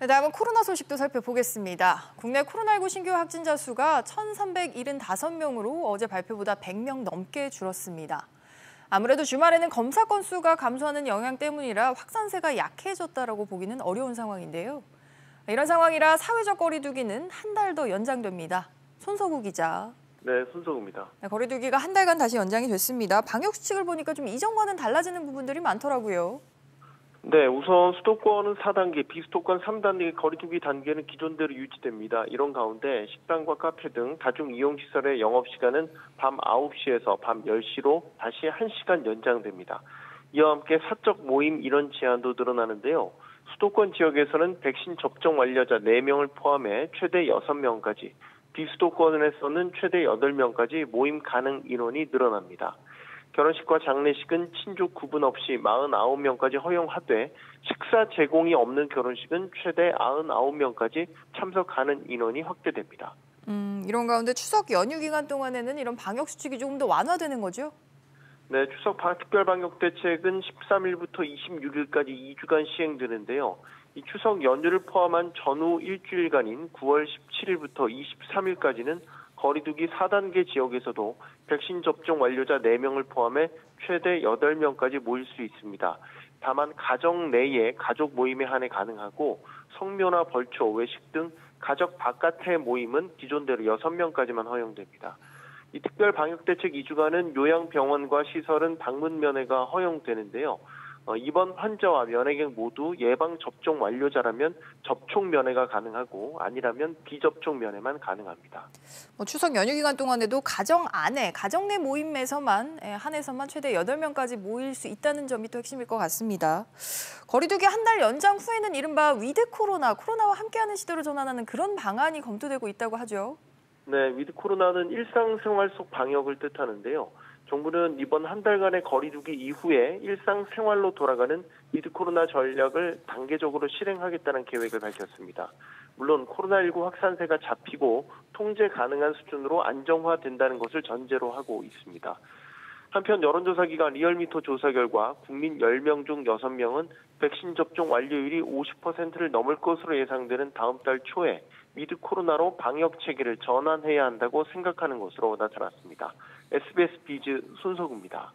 네, 다음은 코로나 소식도 살펴보겠습니다. 국내 코로나19 신규 확진자 수가 1,375명으로 어제 발표보다 100명 넘게 줄었습니다. 아무래도 주말에는 검사 건수가 감소하는 영향 때문이라 확산세가 약해졌다라고 보기는 어려운 상황인데요. 이런 상황이라 사회적 거리두기는 한 달 더 연장됩니다. 손석우 기자. 네, 손석우입니다. 네, 거리두기가 한 달간 다시 연장이 됐습니다. 방역 수칙을 보니까 좀 이전과는 달라지는 부분들이 많더라고요. 네, 우선 수도권은 4단계, 비수도권 3단계 거리두기 단계는 기존대로 유지됩니다. 이런 가운데 식당과 카페 등 다중 이용 시설의 영업 시간은 밤 9시에서 밤 10시로 다시 1시간 연장됩니다. 이와 함께 사적 모임 이런 제한도 늘어나는데요. 수도권 지역에서는 백신 접종 완료자 4명을 포함해 최대 6명까지, 비수도권에서는 최대 8명까지 모임 가능 인원이 늘어납니다. 결혼식과 장례식은 친족 구분 없이 49명까지 허용하되 식사 제공이 없는 결혼식은 최대 99명까지 참석하는 인원이 확대됩니다. 음, 이런 가운데 추석 연휴 기간 동안에는 이런 방역 수칙이 조금 더 완화되는 거죠? 네, 추석 특별 방역 대책은 13일부터 26일까지 2주간 시행되는데요. 이 추석 연휴를 포함한 전후 일주일간인 9월 17일부터 23일까지는 거리두기 4단계 지역에서도 백신 접종 완료자 4명을 포함해 최대 8명까지 모일 수 있습니다. 다만 가정 내에 가족 모임에 한해 가능하고 성묘나 벌초, 외식 등 가족 바깥의 모임은 기존대로 6명까지만 허용됩니다. 이 특별 방역 대책 2주간은 요양병원과 시설은 방문 면회가 허용되는데요. 어, 이번 환자와 면회객 모두 예방 접종 완료자라면 접촉 면회가 가능하고 아니라면 비접촉 면회만 가능합니다. 뭐 추석 연휴 기간 동안에도 가정 안에 가정 내 모임에서만 예, 한해서만 최대 8명까지 모일 수 있다는 점이 또 핵심일 것 같습니다. 거리두기 한 달 연장 후에는 이른바 with 코로나, 코로나와 함께하는 시대로 전환하는 그런 방안이 검토되고 있다고 하죠. 네, with 코로나는 일상생활 속 방역을 뜻하는데요. 정부는 이번 한 달간의 거리두기 이후에 일상생활로 돌아가는 with 코로나 전략을 단계적으로 실행하겠다는 계획을 밝혔습니다. 물론 코로나19 확산세가 잡히고 통제 가능한 수준으로 안정화된다는 것을 전제로 하고 있습니다. 한편 여론조사 기관 리얼미터 조사 결과 국민 10명 중 6명은 백신 접종 완료율이 50%를 넘을 것으로 예상되는 다음 달 초에 with 코로나로 방역 체계를 전환해야 한다고 생각하는 것으로 나타났습니다. SBS 비즈 손석우입니다.